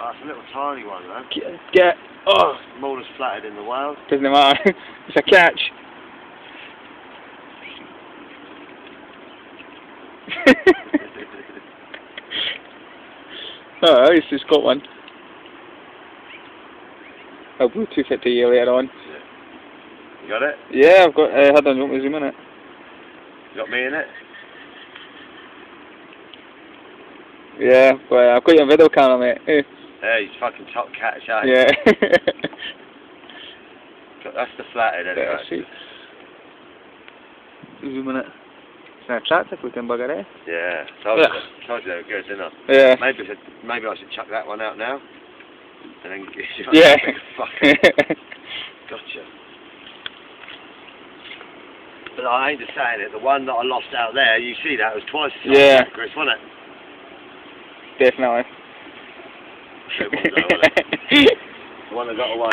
That's a little tiny one though. Get, get. Oh, Smallest flathead in the world. doesn't matter. it's a catch. oh, at least he's got one. I'll Bluetooth it to you later on. you got it? Yeah, I've got. Uh, hold on, you want me to zoom in it? You got me in it? Yeah, but I've got you on video camera, mate. Eh, Hey, he's fucking top catch, eh? Yeah. That's the flathead anyway. yeah, see. Zoom in it. Snapchat if we can bugger it. Yeah, told Yeah. you, told you they were good, didn't I? Yeah. Maybe I should, maybe I should chuck that one out now. And then get you Yeah. Fucking gotcha. But I ain't just saying it, the one that I lost out there, you see that, was twice as Yeah. Chris, wasn't it? Definitely. It was, though, wasn't it? The one that got away.